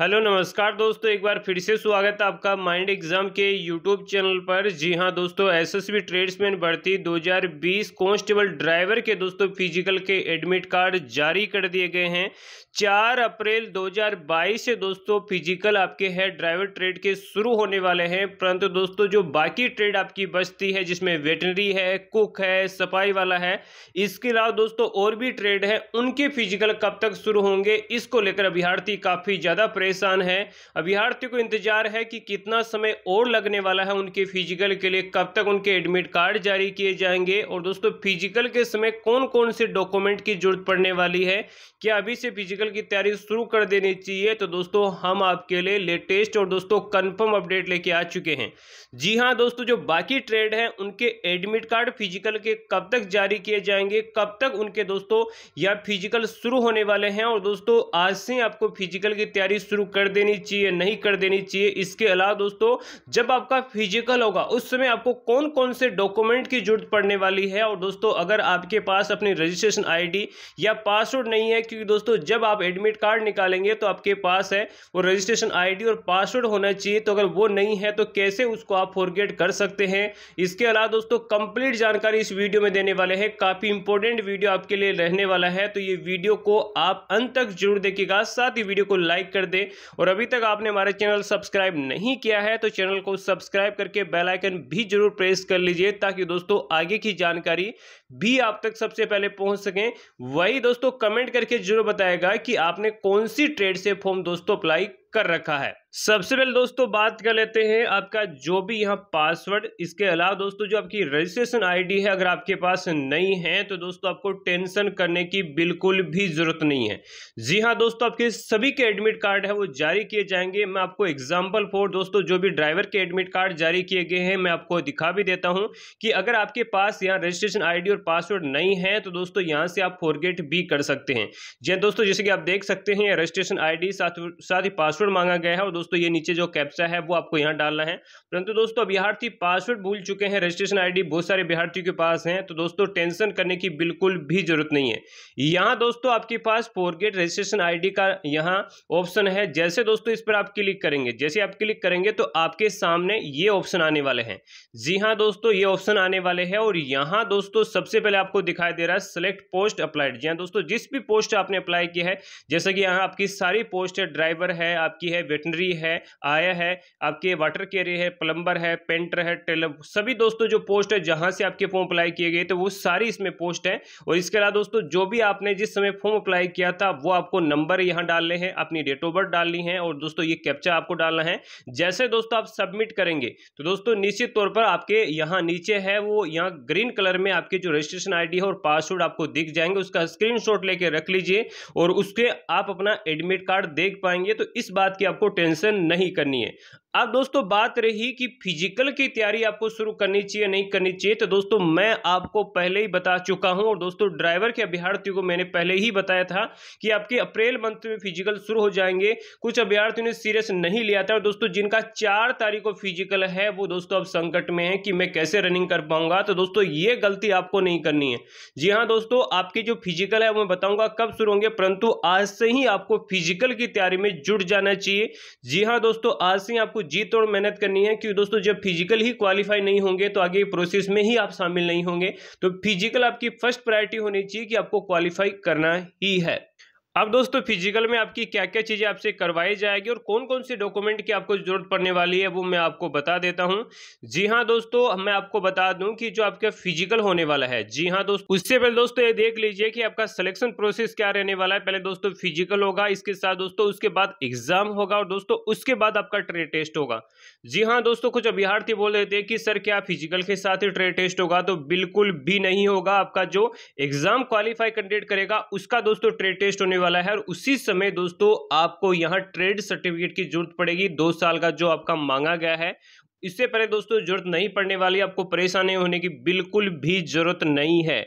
Hello, नमस्कार दोस्तों, एक बार फिर से स्वागत है आपका माइंड एग्ज़ाम के यूट्यूब चैनल पर। जी हाँ दोस्तों एसएसबी ट्रेड्समैन भर्ती 2020 कांस्टेबल ड्राइवर के दोस्तों फ़िज़िकल के एडमिट कार्ड जारी कर दिए गए हैं। चार अप्रैल 2022 से दोस्तों फ़िज़िकल आपके है ड्राइवर ट्रेड के शुरू होने वाले हैं। परंतु दोस्तों, जो बाकी ट्रेड आपकी बचती है, जिसमें वेटनरी है कुक है, सफ़ाई वाला है, इसके अलावा दोस्तों, और भी ट्रेड है, उनके फ़िज़िकल कब तक शुरू होंगे, इसको लेकर अभ्यर्थी काफ़ी ज़्यादा परेशान है। अभ्यर्थी को इंतज़ार है कि कितना समय और लगने वाला है उनके फ़िज़िकल के लिए, कब तक उनके एडमिट कार्ड जारी किए जाएँगे और दोस्तों फ़िज़िकल के समय कौन कौन से डॉक्यूमेंट की ज़रूरत पड़ने वाली है? क्या अभी से फ़िज़िकल की तैयारी शुरू कर देनी चाहिए? तो दोस्तों हम आपके लिए लेटेस्ट और दोस्तों कंफर्म अपडेट लेके आ चुके हैं। जी हाँ दोस्तों, जो बाकी ट्रेड हैं, उनके एडमिट कार्ड फ़िज़िकल के कब तक जारी किए जाएँगे? कब तक उनके दोस्तों या फ़िज़िकल शुरू होने वाले हैं? और दोस्तों आज से आपको फ़िज़िकल की तैयारी शुरू कर देनी चाहिए, नहीं कर देनी चाहिए। इसके अलावा दोस्तों, जब आपका फ़िज़िकल होगा, उस समय आपको कौन कौन से डॉक्यूमेंट की ज़रूरत पड़ने वाली है? और दोस्तों, अगर आपके पास अपनी रजिस्ट्रेशन आईडी या पासवर्ड नहीं है, क्योंकि दोस्तों, जब आप एडमिट कार्ड निकालेंगे तो आपके पास है वो रजिस्ट्रेशन आईडी और पासवर्ड होना चाहिए। तो अगर वो नहीं है तो कैसे उसको आप फॉरगेट कर सकते हैं? इसके अलावा दोस्तों कंप्लीट जानकारी इस वीडियो में देने वाले हैं। काफ़ी इंपॉर्टेंट वीडियो आपके लिए रहने वाला है। तो ये वीडियो को आप अंत तक ज़रूर देखिएगा। साथ ही वीडियो को लाइक कर दे। और अभी तक आपने हमारे चैनल सब्सक्राइब नहीं किया है तो चैनल को सब्सक्राइब करके बेलाइकन भी ज़रूर प्रेस कर लीजिए, ताकि दोस्तों आगे की जानकारी भी आप तक सबसे पहले पहुँच सकें। वही दोस्तों कमेंट करके ज़रूर बताएगा कि आपने कौन सी ट्रेड से फॉर्म दोस्तों अप्लाई कर रखा है। सबसे पहले दोस्तों बात कर लेते हैं आपका जो भी यहाँ पासवर्ड इसके अलावा दोस्तों जो आपकी रजिस्ट्रेशन आईडी है अगर आपके पास नहीं है तो दोस्तों आपको टेंशन करने की बिल्कुल भी ज़रूरत नहीं है। जी हाँ दोस्तों, आपके सभी के एडमिट कार्ड है, वो जारी किए जाएँगे। मैं आपको एग्ज़ाम्पल फॉर दोस्तों जो भी ड्राइवर के एडमिट कार्ड जारी किए गए हैं, मैं आपको दिखा भी देता हूँ कि अगर आपके पास यहाँ रजिस्ट्रेशन आई और पासवर्ड नहीं है तो दोस्तों यहाँ से आप फॉरगेट भी कर सकते हैं। जी हाँ दोस्तों, जैसे कि आप देख सकते हैं रजिस्ट्रेशन आईडी साथ साथ ही पासवर्ड पासवर्ड मांगा गया है और दोस्तों ये नीचे जो कैप्चा है, वो आपको यहाँ डालना है। परंतु दोस्तों अभ्यर्थी पासवर्ड भूल चुके हैं रजिस्ट्रेशन आईडी बहुत सारे अभ्यर्थियों के पास हैं तो दोस्तों टेंशन करने की बिल्कुल भी ज़रूरत नहीं है। यहाँ दोस्तों आपके पास फोरगेट रजिस्ट्रेशन आई का यहाँ ऑप्शन है, जैसे दोस्तों इस पर आप क्लिक करेंगे, जैसे आप क्लिक करेंगे तो आपके सामने ये ऑप्शन आने वाले हैं। जी हाँ दोस्तों, ये ऑप्शन आने वाले हैं और यहाँ दोस्तों सबसे पहले आपको दिखाई दे रहा है सेलेक्ट पोस्ट अप्लाइड जी हाँ दोस्तों, जिस भी पोस्ट आपने अप्लाई किया है, जैसे कि यहाँ आपकी सारी पोस्ट है ड्राइवर है, आपकी है वेटनरी है, आया है, आपके वाटर कैरियर है प्लम्बर है पेंटर है टेलर सभी दोस्तों जो पोस्ट है, जहाँ से आपके फॉर्म अप्लाई किए गए तो वो सारी इसमें पोस्ट है। और इसके अलावा दोस्तों, जो भी आपने जिस समय फॉर्म अप्लाई किया था, वो आपको नंबर यहाँ डालने हैं, अपनी डेट ऑफ़ बर्थ डालनी है, और दोस्तों ये कैप्चा आपको डालना है। जैसे दोस्तों आप सबमिट करेंगे तो दोस्तों निश्चित तौर पर आपके यहाँ नीचे है, वो यहाँ ग्रीन कलर में आपके जो रजिस्ट्रेशन आईडी है और पासवर्ड आपको दिख जाएँगे, उसका स्क्रीनशॉट लेके रख लीजिए और उसके आप अपना एडमिट कार्ड देख पाएँगे तो इस बात की आपको टेंशन नहीं करनी है। अब दोस्तों, बात रही कि फ़िज़िकल की तैयारी आपको शुरू करनी चाहिए, नहीं करनी चाहिए तो दोस्तों मैं आपको पहले ही बता चुका हूँ और दोस्तों ड्राइवर के अभ्यार्थियों को मैंने पहले ही बताया था कि आपके अप्रैल मंथ में फ़िज़िकल शुरू हो जाएँगे। कुछ अभ्यार्थियों ने सीरियस नहीं लिया था और दोस्तों जिनका चार तारीख को फ़िज़िकल है, वो दोस्तों अब संकट में है कि मैं कैसे रनिंग कर पाऊँगा। तो दोस्तों ये गलती आपको नहीं करनी है। जी हाँ दोस्तों, आपकी जो फ़िज़िकल है, वो मैं बताऊँगा कब शुरू होंगे, परंतु आज से ही आपको फ़िज़िकल की तैयारी में जुट जाना चाहिए। जी हाँ दोस्तों, आज से ही आपको जी तोड़ मेहनत करनी है, क्योंकि दोस्तों जब फ़िज़िकल ही क्वालिफाई नहीं होंगे तो आगे प्रोसेस में ही आप शामिल नहीं होंगे। तो फ़िज़िकल आपकी फ़र्स्ट प्रायोरिटी होनी चाहिए कि आपको क्वालिफाई करना ही है। अब दोस्तों फ़िज़िकल में आपकी क्या क्या चीज़ें आपसे करवाई जाएगी और कौन कौन से डॉक्यूमेंट की आपको ज़रूरत पड़ने वाली है, वो मैं आपको बता देता हूँ। जी हाँ दोस्तों मैं आपको बता दूँ कि जो आपका फ़िज़िकल होने वाला है, जी हाँ दोस्तों, उससे पहले दोस्तों ये देख लीजिए कि आपका सिलेक्शन प्रोसेस क्या रहने वाला है। पहले दोस्तों फ़िज़िकल होगा, इसके साथ दोस्तों, उसके बाद एग्ज़ाम होगा और दोस्तों, उसके बाद आपका ट्रेड टेस्ट होगा। जी हाँ दोस्तों, कुछ अभ्यार्थी बोल रहे थे कि, सर, क्या फ़िज़िकल के साथ ही ट्रेड टेस्ट होगा? तो बिल्कुल भी नहीं होगा। आपका जो एग्ज़ाम क्वालिफाई कैंडिडेट करेगा, उसका दोस्तों ट्रेड टेस्ट होने वाला है और उसी समय दोस्तों आपको यहाँ ट्रेड सर्टिफिकेट की ज़रूरत पड़ेगी। दो साल का जो आपका मांगा गया है, इससे पहले दोस्तों ज़रूरत नहीं पड़ने वाली, आपको परेशानी होने की बिल्कुल भी ज़रूरत नहीं है।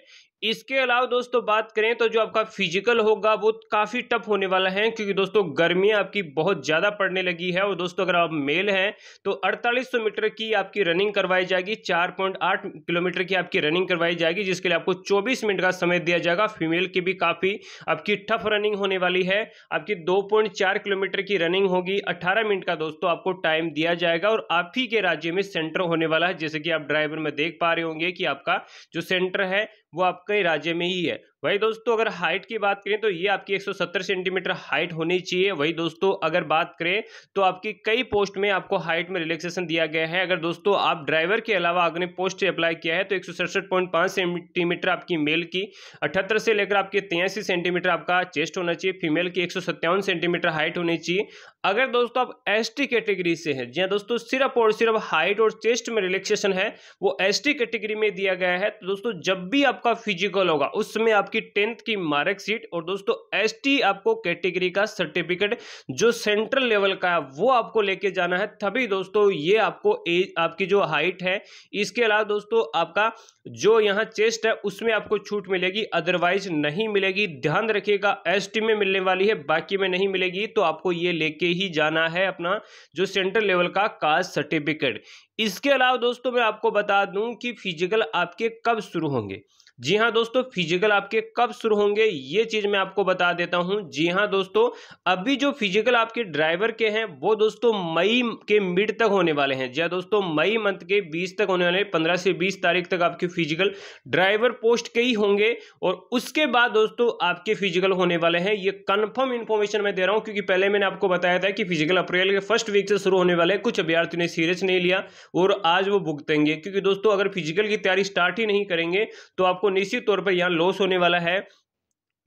इसके अलावा दोस्तों, बात करें तो जो आपका फ़िज़िकल होगा, वो काफ़ी टफ होने वाला है, क्योंकि दोस्तों, गर्मियाँ आपकी बहुत ज़्यादा पड़ने लगी है और दोस्तों, अगर आप मेल हैं तो 4800 मीटर की आपकी रनिंग करवाई जाएगी 4.8 किलोमीटर की आपकी रनिंग करवाई जाएगी, जिसके लिए आपको 24 मिनट का समय दिया जाएगा। फीमेल की भी काफ़ी आपकी टफ रनिंग होने वाली है, आपकी दो किलोमीटर की रनिंग होगी अट्ठारह मिनट का दोस्तों आपको टाइम दिया जाएगा और आप ही के राज्य में सेंटर होने वाला है, जैसे कि आप ड्राइवर में देख पा रहे होंगे कि आपका जो सेंटर है वो आपके राज्य में ही है। वही दोस्तों, अगर हाइट की बात करें तो ये आपकी 170 सेंटीमीटर हाइट होनी चाहिए। वही दोस्तों, अगर बात करें तो आपकी कई पोस्ट में आपको हाइट में रिलैक्सेशन दिया गया है। अगर दोस्तों, आप ड्राइवर के अलावा अगर पोस्ट अप्लाई किया है तो एक सेंटीमीटर आपकी मेल की, अठहत्तर से लेकर आपके तिरासी सेंटीमीटर आपका चेस्ट होना चाहिए। फीमेल की एक सौ सत्तावन सेंटीमीटर हाइट होनी चाहिए। अगर दोस्तों, आप एसटी कैटेगरी से हैं, जी दोस्तों, सिर्फ़ और सिर्फ़ हाइट और चेस्ट में रिलैक्सेशन है, वो एसटी कैटेगरी में दिया गया है। तो दोस्तों, जब भी आपका फ़िज़िकल होगा, उसमें आपकी टेंथ की मार्कशीट और दोस्तों एसटी आपको कैटेगरी का सर्टिफिकेट जो सेंट्रल लेवल का है, वो आपको लेके जाना है। तभी दोस्तों ये आपको एज आपकी जो हाइट है, इसके अलावा दोस्तों आपका जो यहाँ चेस्ट है, उसमें आपको छूट मिलेगी, अदरवाइज़ नहीं मिलेगी। ध्यान रखिएगा, एसटी में मिलने वाली है, बाकी में नहीं मिलेगी तो आपको ये लेके ही जाना है अपना जो सेंट्रल लेवल का कास्ट सर्टिफिकेट। इसके अलावा दोस्तों मैं आपको बता दूँ कि फ़िज़िकल आपके कब शुरू होंगे। जी हाँ दोस्तों फ़िज़िकल आपके कब शुरू होंगे, ये चीज़ मैं आपको बता देता हूँ। जी हाँ दोस्तों, अभी जो फ़िज़िकल आपके ड्राइवर के हैं, वो दोस्तों मई के मिड तक होने वाले हैं। जी हाँ दोस्तों, मई मंथ के 20 तक होने वाले पंद्रह से 20 तारीख तक आपके फ़िज़िकल ड्राइवर पोस्ट के ही होंगे और उसके बाद दोस्तों आपके फ़िज़िकल होने वाले हैं। ये कन्फर्म इन्फॉर्मेशन मैं दे रहा हूँ, क्योंकि पहले मैंने आपको बताया था कि फ़िज़िकल अप्रैल के फ़र्स्ट वीक से शुरू होने वाले कुछ अभ्यार्थियों ने सीरियस नहीं लिया और आज वो भुगतेंगे। क्योंकि दोस्तों, अगर फ़िज़िकल की तैयारी स्टार्ट ही नहीं करेंगे तो आपको निश्चित तौर पर यहाँ लॉस होने वाला है।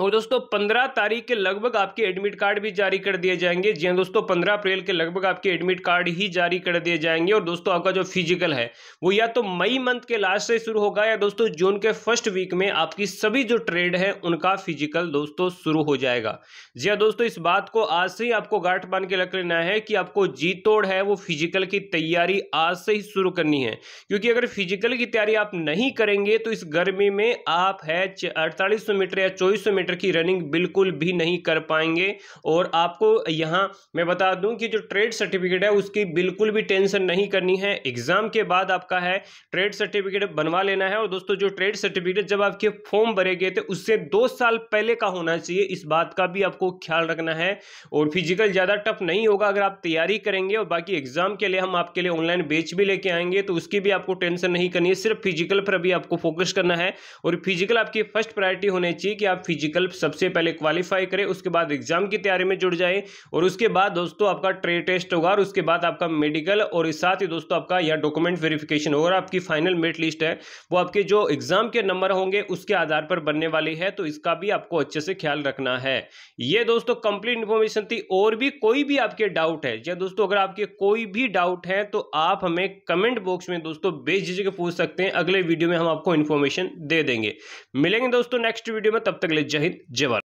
और दोस्तों, पंद्रह तारीख के लगभग आपके एडमिट कार्ड भी जारी कर दिए जाएँगे। जी हाँ दोस्तों, पंद्रह अप्रैल के लगभग आपके एडमिट कार्ड ही जारी कर दिए जाएँगे और दोस्तों, आपका जो फ़िज़िकल है, वो या तो मई मंथ के लास्ट से शुरू होगा या दोस्तों, जून के फ़र्स्ट वीक में आपकी सभी जो ट्रेड है, उनका फ़िज़िकल दोस्तों, शुरू हो जाएगा। जी हाँ दोस्तों, इस बात को आज से ही आपको गांठ बाँध के रख लेना है कि आपको जी तोड़ है, वो फ़िज़िकल की तैयारी आज से ही शुरू करनी है। क्योंकि अगर फ़िज़िकल की तैयारी आप नहीं करेंगे तो इस गर्मी में आप है अड़तालीस मीटर या चौबीस मीटर की रनिंग बिल्कुल भी नहीं कर पाएँगे। और आपको यहाँ मैं बता दूँ कि जो ट्रेड सर्टिफिकेट है, उसकी बिल्कुल भी टेंशन नहीं करनी है। एग्ज़ाम के बाद आपका है, ट्रेड सर्टिफिकेट बनवा लेना है। और दोस्तों, जो ट्रेड सर्टिफिकेट जब आपके फॉर्म भरे गए थे उससे दो साल पहले का होना चाहिए। इस बात का भी आपको ख्याल रखना है। और फ़िज़िकल ज़्यादा टफ नहीं होगा अगर आप तैयारी करेंगे और बाकी एग्ज़ाम के लिए हम आपके लिए ऑनलाइन बेच भी लेके आएँगे तो उसकी भी आपको टेंशन नहीं करनी है। सिर्फ़ फ़िज़िकल पर अभी आपको फोकस करना है। और फ़िज़िकल आपकी फ़र्स्ट प्रायोरिटी होनी चाहिए कि आप फ़िज़िकल सबसे पहले क्वालिफाई करें, उसके बाद एग्ज़ाम की तैयारी में जुड़ जाए और उसके बाद दोस्तों आपका ट्रेड टेस्ट होगा और उसके बाद आपका मेडिकल और साथ ही दोस्तों आपका यह डॉक्यूमेंट वेरिफिकेशन होगा आपकी फाइनल मेरिट लिस्ट है। वो आपके जो एग्ज़ाम के नंबर होंगे, उसके आधार पर बनने वाली है तो इसका भी आपको अच्छे से ख्याल रखना है। ये दोस्तों कंप्लीट इन्फॉर्मेशन थी, और भी कोई भी आपके डाउट है, या दोस्तों अगर आपके कोई भी डाउट है तो आप हमें कमेंट बॉक्स में दोस्तों बेझिझक पूछ सकते हैं, अगले वीडियो में हम आपको इन्फॉर्मेशन दे देंगे। मिलेंगे दोस्तों नेक्स्ट वीडियो में, तब तक ले जय हिंद जय